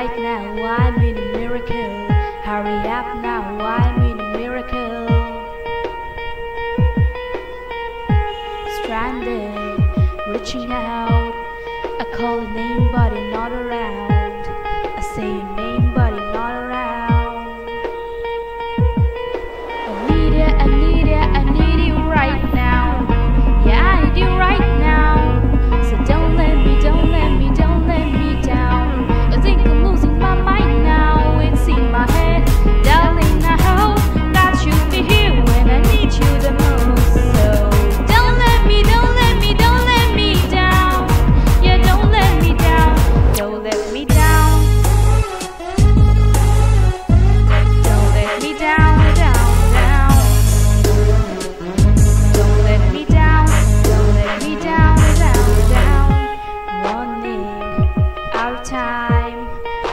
right now, I'm in a miracle. Hurry up now, I'm in a miracle. Stranded, reaching out. I call a name, but not around.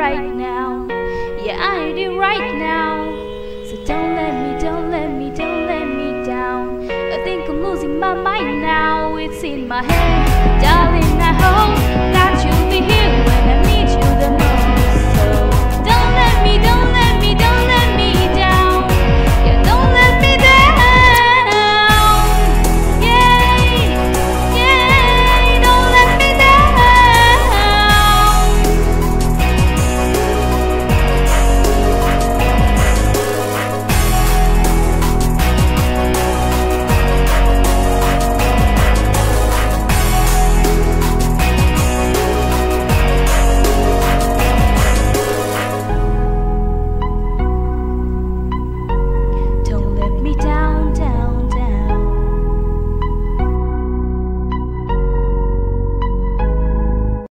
right now. Yeah, I do right now. So don't let me, don't let me, don't let me down. I think I'm losing my mind now. It's in my head, darling. I hope.